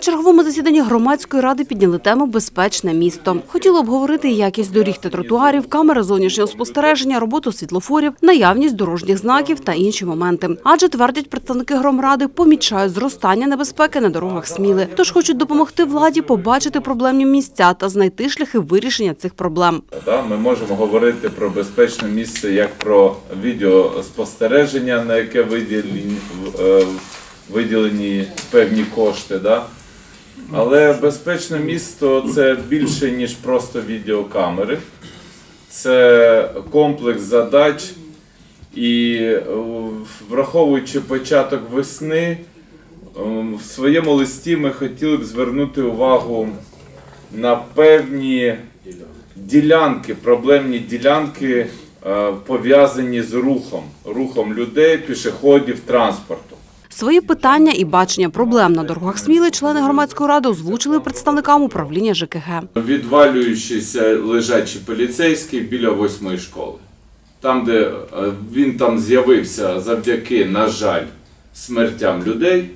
черговому засіданні громадської ради підняли тему Безпечне місто. Хотіли обговорити якість доріг та тротуарів, камери зовнішнього спостереження, роботу світлофорів, наявність дорожніх знаків та інші моменти. Адже твердять представники громради, помічають зростання небезпеки на дорогах Сміли. Тож хочуть допомогти владі побачити проблемні місця та знайти шляхи вирішення цих проблем. Ми можемо говорити про безпечне місце як про відеоспостереження, на яке виділені, е, виділені певні кошти. Да? Але безпечне місто це більше, ніж просто відеокамери. Це комплекс задач. І е, враховуючи початок весни, е, в своєму листі ми хотіли б звернути увагу на певні ділянки, проблемні ділянки е, пов'язані з рухом, рухом людей, пішоходів, транспорту. Свої питання і бачення проблем на дорогах Сміли члени громадської ради озвучили представникам управління ЖКГ. Відвалюючийся лежачий поліцейський біля восьмої школи. Там, де е, він там з'явився завдяки, на жаль, смертям людей.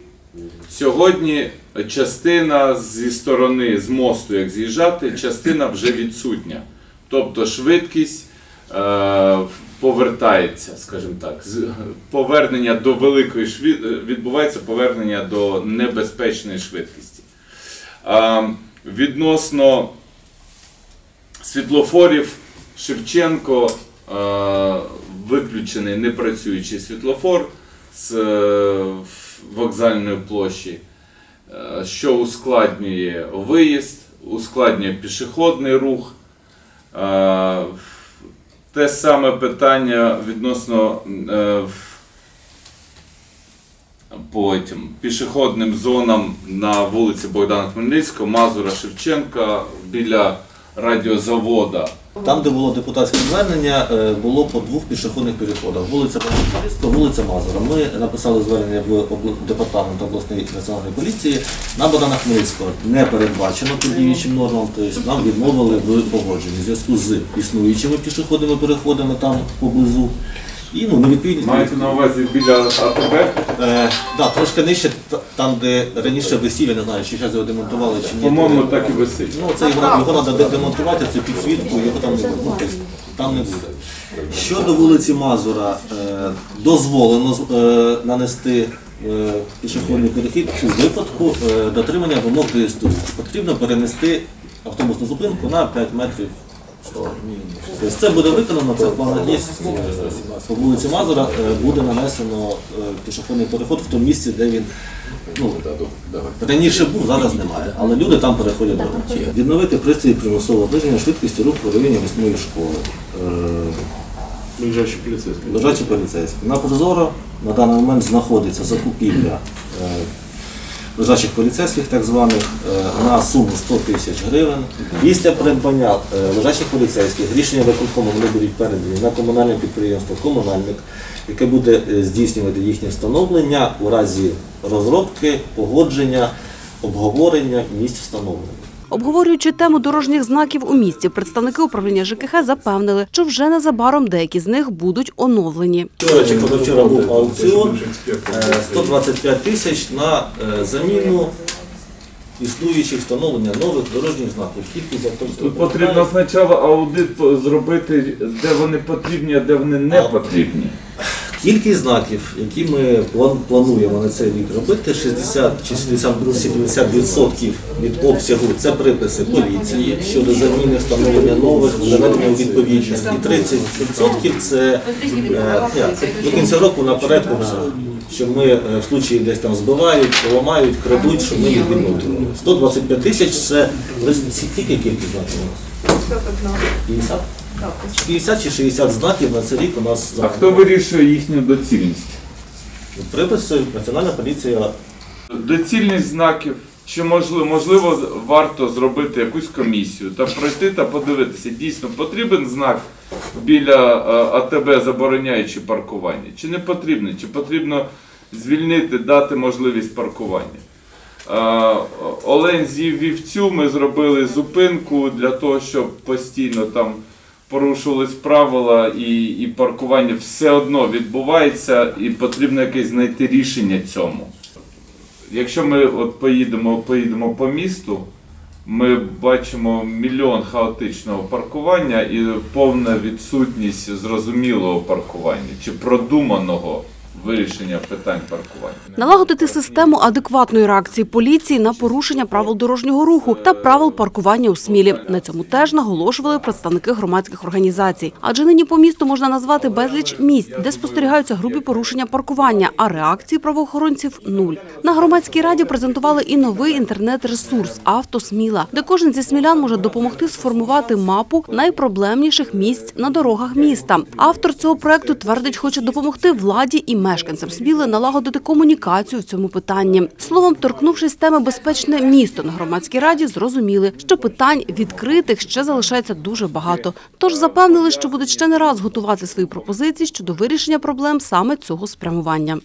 Сьогодні частина зі сторони з мосту, як з'їжджати, частина вже відсутня. Тобто швидкість е, повертається, скажімо так. Повернення до великої швид... е, відбувається повернення до небезпечної швидкості. Відносно світлофорів Шевченко е, виключений непрацюючий світлофор з е, вокзальної площі, що ускладнює виїзд, ускладнює пішохідний рух. Те саме питання відносно е, по этим пішохідним зонам на вулиці Богдана Хмельницького, Мазура Шевченка біля радіозавода. Там, де було депутатське звернення, е, було по двох пішохідних переходах. Вулиця Богданська, вулиця Мазура. Ми написали звернення в департамент обласної національної поліції на Богдана Хмельницького. Не передбачено під діючим нормам, тобто нам відмовили в погодженні в зв'язку з існуючими пішохідними переходами там поблизу. І ну, невідповідність. Маєте на увазі біля АТБ? Е, да, трошки нижче, та- там, де раніше висів, я не знаю, чи зараз його демонтували чи ні. По-моєму, так і висить. Ну, це його, його треба демонтувати, цю підсвітку, його там не буде. Ну, тобто, там не буде. Щодо вулиці Мазура, е, дозволено е, нанести е, пішохідний перехід у випадку е, дотримання вимог ДСТУ. Потрібно перенести автобусну зупинку на 5 метрів. Тобто це буде виконано, це в планах є. По вулиці Мазура е, буде нанесено е, пішохідний переход в тому місці, де він ну, раніше був, зараз немає. Але люди там переходять до життя. Відновити пристрій примусового зниження швидкості руху в районі восьмої школи. Е, Лежачий поліцейський. Лежачі поліцейські. На Прозоро на даний момент знаходиться закупівля лежачих поліцейських, так званих, е, на суму 100 тисяч гривень. Після придбання лежачих поліцейських рішення виконкому вони будуть передані на комунальне підприємство Комунальник, яке буде е, здійснювати їхнє встановлення у разі розробки, погодження, обговорення місць встановлення. Обговорюючи тему дорожніх знаків у місті, представники управління ЖКХ запевнили, що вже незабаром деякі з них будуть оновлені. Вчора чи позавчора був аукціон е, 125 тисяч на е, заміну існуючих встановлення нових дорожніх знаків. Кількість. Тут потрібно спочатку аудит зробити, де вони потрібні, а де вони не потрібні. Кількість знаків, які ми плануємо на цей рік робити, 60 чи 70% від обсягу це приписи поліції щодо заміни встановлення нових, заведення у відповідність. І 30% це е, до кінця року наперед. Що ми е, в случаї десь там збивають, поламають, крадуть, щоб ми їх відновлювали. 125 тисяч це скільки кількість знаків у нас? 50? 50 чи 60 знаків на цей рік у нас А хто вирішує їхню доцільність? Приписи Національна поліція Доцільність знаків. Чи можливо, можливо варто зробити якусь комісію та пройти та подивитися, дійсно потрібен знак біля е, АТБ, забороняючи паркування, чи не потрібно, чи потрібно звільнити, дати можливість паркування. Е, Олень з'їв вівцю, ми зробили зупинку для того, щоб постійно там порушувались правила і, і паркування все одно відбувається, і потрібно якесь знайти рішення цьому. якщо ми от поїдемо, поїдемо по місту, ми бачимо мільйон хаотичного паркування і повна відсутність зрозумілого паркування чи продуманого вирішення питань паркування. Налагодити систему адекватної реакції поліції на порушення правил дорожнього руху та правил паркування у Смілі. На цьому теж наголошували представники громадських організацій. Адже нині по місту можна назвати безліч місць, де спостерігаються грубі порушення паркування, а реакції правоохоронців нуль. На громадській раді презентували і новий інтернет-ресурс «Авто Сміла», де кожен зі смілян може допомогти сформувати мапу найпроблемніших місць на дорогах міста. Автор цього проекту твердить, хоче допомогти владі і мешканцям Сміли налагодити комунікацію в цьому питанні. Словом, торкнувшись теми безпечне місто на громадській раді, зрозуміли, що питань відкритих ще залишається дуже багато. Тож запевнили, що будуть ще не раз готувати свої пропозиції щодо вирішення проблем саме цього спрямування.